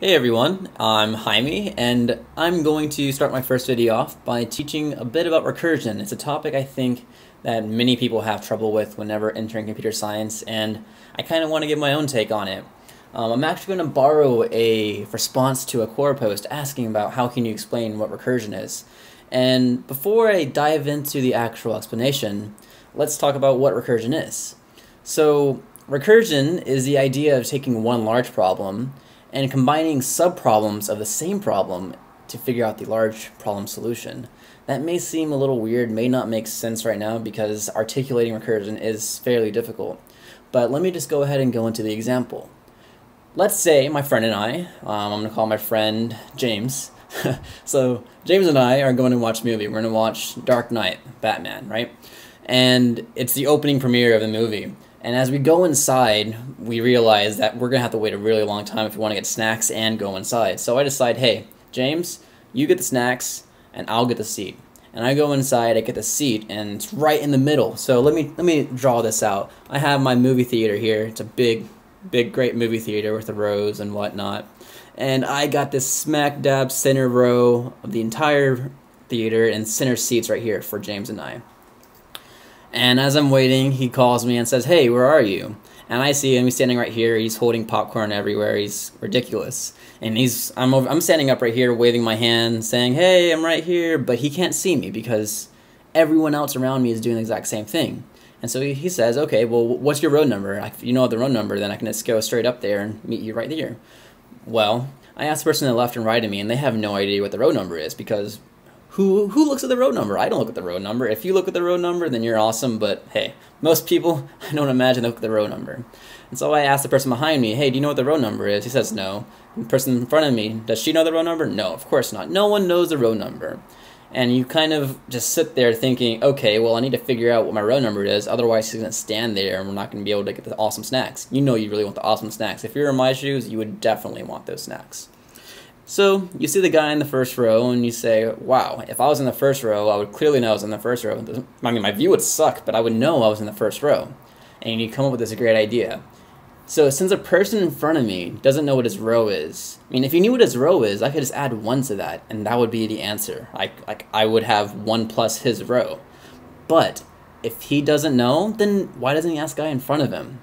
Hey everyone, I'm Jaime, and I'm going to start my first video off by teaching a bit about recursion. It's a topic I think that many people have trouble with whenever entering computer science, and I kind of want to give my own take on it. Um, I'm actually going to borrow a response to a Quora post asking about how can you explain what recursion is. And before I dive into the actual explanation, let's talk about what recursion is. So, recursion is the idea of taking one large problem and combining subproblems of the same problem to figure out the large problem solution. That may seem a little weird, may not make sense right now because articulating recursion is fairly difficult. But let me just go ahead and go into the example. Let's say my friend and I, um, I'm to call my friend James. so James and I are going to watch a movie. We're going to watch Dark Knight, Batman, right? And it's the opening premiere of the movie. And as we go inside, we realize that we're going to have to wait a really long time if we want to get snacks and go inside. So I decide, hey, James, you get the snacks and I'll get the seat. And I go inside, I get the seat, and it's right in the middle. So let me let me draw this out. I have my movie theater here. It's a big, big, great movie theater with the rows and whatnot. And I got this smack dab center row of the entire theater and center seats right here for James and I. And as I'm waiting, he calls me and says, Hey, where are you? And I see him, he's standing right here, he's holding popcorn everywhere, he's ridiculous. And he's, I'm, over, I'm standing up right here, waving my hand, saying, Hey, I'm right here, but he can't see me because everyone else around me is doing the exact same thing. And so he says, Okay, well, what's your road number? If you know the road number, then I can just go straight up there and meet you right there. Well, I asked the person to the left and right of me, and they have no idea what the road number is because who who looks at the road number? I don't look at the road number. If you look at the road number, then you're awesome. But hey, most people, I don't imagine look at the road number. And so I asked the person behind me, "Hey, do you know what the road number is?" He says no. And the person in front of me, does she know the road number? No, of course not. No one knows the road number. And you kind of just sit there thinking, okay, well, I need to figure out what my road number is. Otherwise, he's going to stand there and we're not going to be able to get the awesome snacks. You know you really want the awesome snacks. If you're in my shoes, you would definitely want those snacks. So you see the guy in the first row, and you say, "Wow, if I was in the first row, I would clearly know I was in the first row." I mean, my view would suck, but I would know I was in the first row. And you come up with this great idea. So since a person in front of me doesn't know what his row is, I mean, if he knew what his row is, I could just add one to that, and that would be the answer. I like I would have one plus his row. But if he doesn't know, then why doesn't he ask the guy in front of him?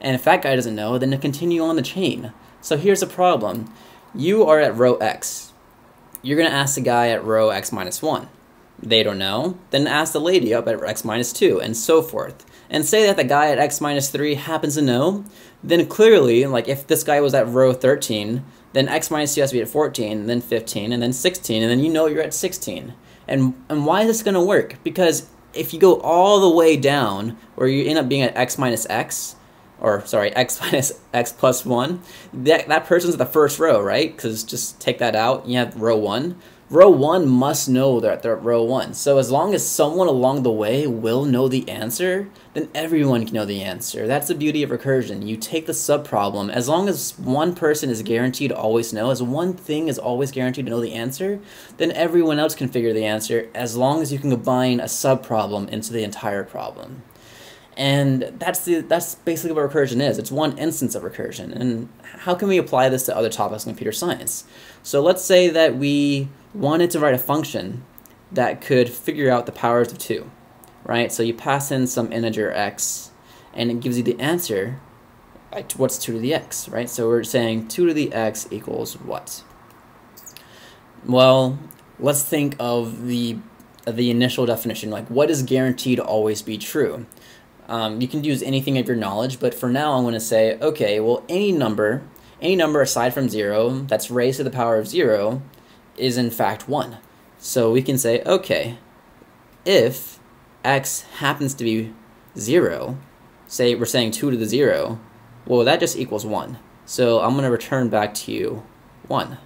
And if that guy doesn't know, then to continue on the chain. So here's a problem you are at row X. You're going to ask the guy at row X minus 1. They don't know. Then ask the lady up at X minus 2, and so forth. And say that the guy at X minus 3 happens to know, then clearly, like if this guy was at row 13, then X minus 2 has to be at 14, then 15, and then 16, and then you know you're at 16. And, and why is this going to work? Because if you go all the way down, where you end up being at X minus X, or sorry, x minus x plus 1, that, that person's at the first row, right? Because just take that out, you have row 1. Row 1 must know that they're at row 1. So as long as someone along the way will know the answer, then everyone can know the answer. That's the beauty of recursion. You take the subproblem, as long as one person is guaranteed to always know, as one thing is always guaranteed to know the answer, then everyone else can figure the answer as long as you can combine a subproblem into the entire problem. And that's the that's basically what recursion is. It's one instance of recursion. And how can we apply this to other topics in computer science? So let's say that we wanted to write a function that could figure out the powers of 2, right? So you pass in some integer x, and it gives you the answer, what's 2 to the x, right? So we're saying 2 to the x equals what? Well, let's think of the, the initial definition, like what is guaranteed to always be true? Um, you can use anything of your knowledge, but for now I'm going to say, okay, well, any number, any number aside from 0 that's raised to the power of 0 is in fact 1. So we can say, okay, if x happens to be 0, say we're saying 2 to the 0, well, that just equals 1. So I'm going to return back to you 1.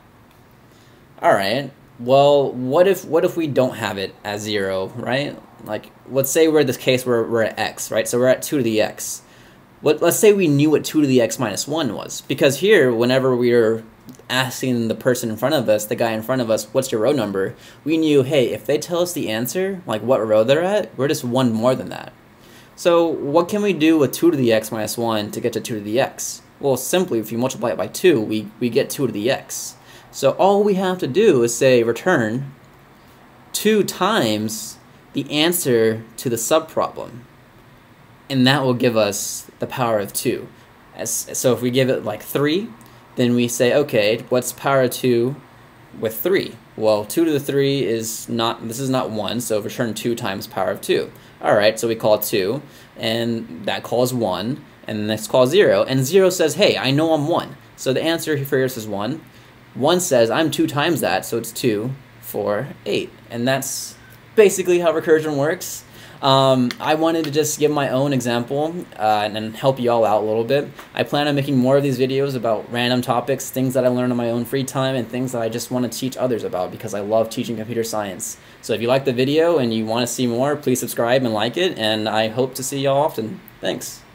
Alright, well, what if what if we don't have it as 0, right? Like, let's say we're this case where we're at x, right? So we're at 2 to the x. What, let's say we knew what 2 to the x minus 1 was. Because here, whenever we are asking the person in front of us, the guy in front of us, what's your row number, we knew, hey, if they tell us the answer, like what row they're at, we're just one more than that. So what can we do with 2 to the x minus 1 to get to 2 to the x? Well, simply, if you multiply it by 2, we, we get 2 to the x. So all we have to do is say return 2 times the answer to the subproblem. And that will give us the power of 2. As, so if we give it like 3, then we say, okay, what's power of 2 with 3? Well, 2 to the 3 is not, this is not 1, so return 2 times power of 2. Alright, so we call 2, and that calls 1, and next call 0, and 0 says, hey, I know I'm 1. So the answer for yours is 1. 1 says, I'm 2 times that, so it's 2, 4, 8. And that's basically how recursion works. Um, I wanted to just give my own example uh, and help you all out a little bit. I plan on making more of these videos about random topics, things that I learn in my own free time, and things that I just want to teach others about because I love teaching computer science. So if you like the video and you want to see more, please subscribe and like it, and I hope to see y'all often. Thanks.